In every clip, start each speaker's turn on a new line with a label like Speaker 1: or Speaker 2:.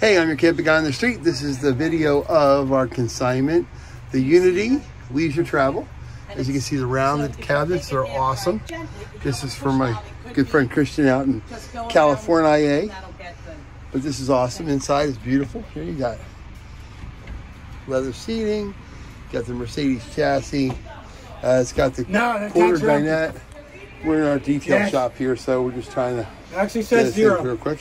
Speaker 1: Hey, I'm your camping guy on the street. This is the video of our consignment, the Unity Leisure Travel. As you can see, the rounded cabinets are awesome. This is for my good friend Christian out in California. But this is awesome. Inside is beautiful. Here you got leather seating. Got the Mercedes chassis. Uh, it's got the
Speaker 2: No,
Speaker 1: quarter dinette. We're in our detail
Speaker 2: Yes.
Speaker 1: shop here, so we're just trying to
Speaker 2: It actually
Speaker 1: get
Speaker 2: says
Speaker 1: this
Speaker 2: zero.
Speaker 1: real quick.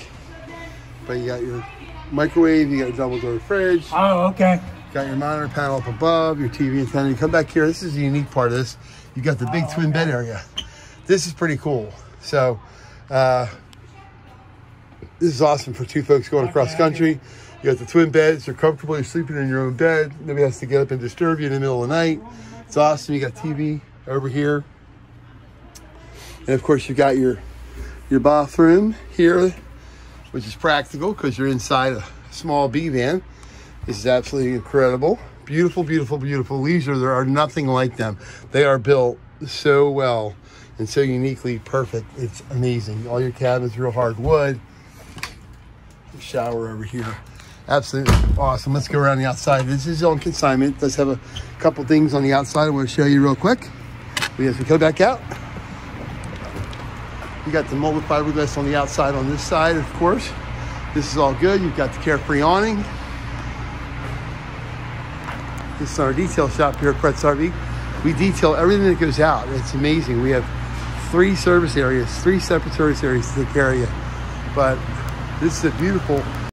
Speaker 1: But you got your microwave, you got your double door fridge,
Speaker 2: Oh, okay.
Speaker 1: got your monitor panel up above, your TV antenna. You come back here. This is the unique part of this. You got the big twin bed area. This is pretty cool. So, uh, this is awesome for two folks going across country. You got the twin beds. You're comfortable. You're sleeping in your own bed. Nobody has to get up and disturb you in the middle of the night. It's awesome. You got TV over here. And of course, you got your your bathroom here, which is practical because you're inside a small B van. This is absolutely incredible. Beautiful, beautiful, beautiful leisure. There are nothing like them. They are built so well and so uniquely perfect. It's amazing. All your cabinets, real hard wood. Shower over here. Absolutely awesome. Let's go around the outside. This is on consignment. Does have a couple things on the outside I want to show you real quick. We have to go back out. You got the molded fiberglass on the outside on this side, of course. This is all good. You've got the carefree awning. This is our detail shop here at Pretz RV. We detail everything that goes out. It's amazing. We have three service areas, three separate service areas to take care of you. But this is a beautiful